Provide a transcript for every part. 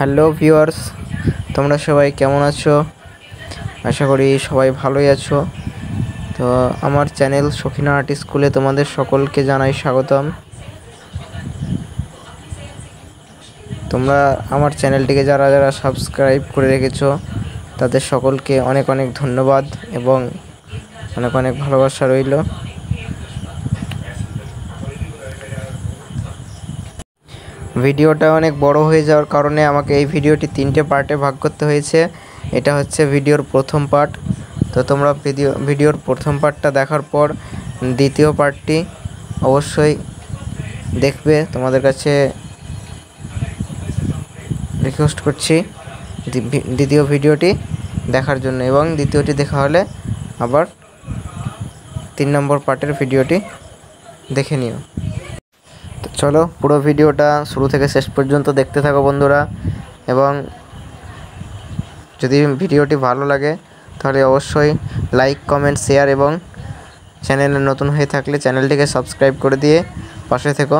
Hello viewers, তোমরা সবাই কেমন আছো? আশা করি সবাই ভালোই আছো। তো আমার চ্যানেল সখিনা আর্ট স্কুলে তোমাদের সকলকে জানাই স্বাগতম। তোমরা আমার চ্যানেলটিকে যারা যারা সাবস্ক্রাইব করে রেখেছো, তাদের সকলকে অনেক অনেক ধন্যবাদ এবং অনেক অনেক ভালোবাসা রইল। ভিডিওটা অনেক বড় হয়ে যাওয়ার কারণে আমাকে এই ভিডিওটি তিনটে পার্টে ভাগ করতে হয়েছে। এটা হচ্ছে ভিডিওর প্রথম পার্ট। তো তোমরা ভিডিও, ভিডিওর প্রথম পার্টটা দেখার পর দ্বিতীয় পার্টটি অবশ্যই দেখবে। তোমাদের কাছে রিকোয়েস্ট করছি দ্বিতীয় ভিডিওটি দেখার জন্য এবং দ্বিতীয়টি দেখা হলে আবার তিন নম্বর পার্টের ভিডিওটি দেখে নিও। চলো পুরো ভিডিওটা শুরু থেকে শেষ পর্যন্ত দেখতে থাকো বন্ধুরা। এবং যদি ভিডিওটি ভালো লাগে, তাহলে অবশ্যই লাইক কমেন্ট শেয়ার এবং চ্যানেলে নতুন হয়ে থাকলে চ্যানেলটিকে সাবস্ক্রাইব করে দিয়ে পাশে থেকো।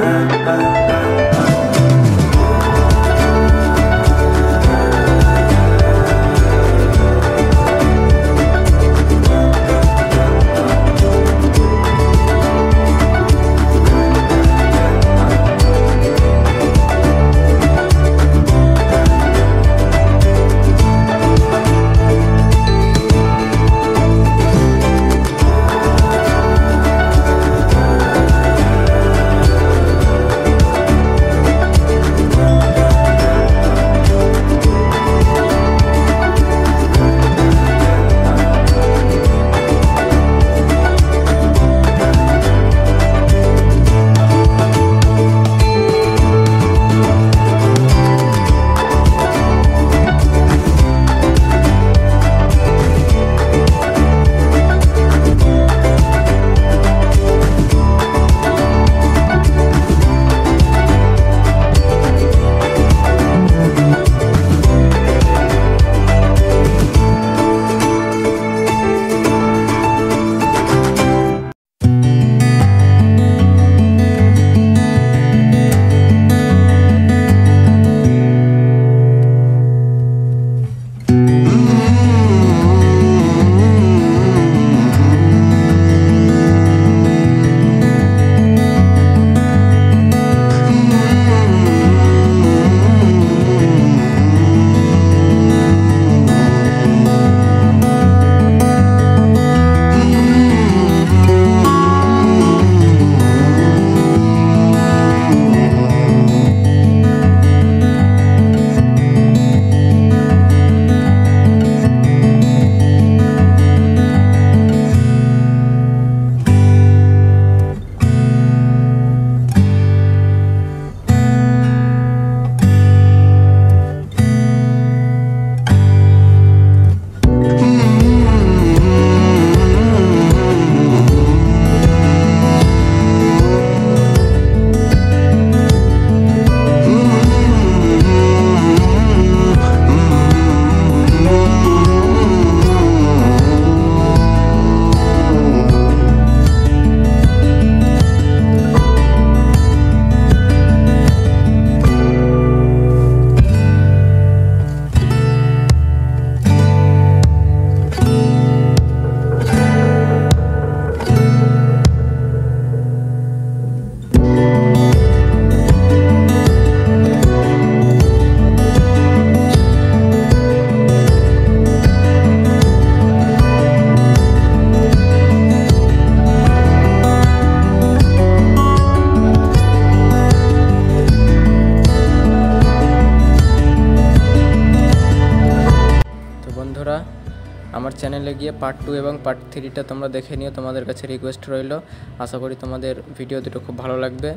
uh, uh. চ্যানেলে গিয়ে পার্ট টু এবং পার্ট থ্রিটা তোমরা দেখে নিও, তোমাদের কাছে রিকোয়েস্ট রইল। আশা করি তোমাদের ভিডিও দুটো খুব ভালো লাগবে।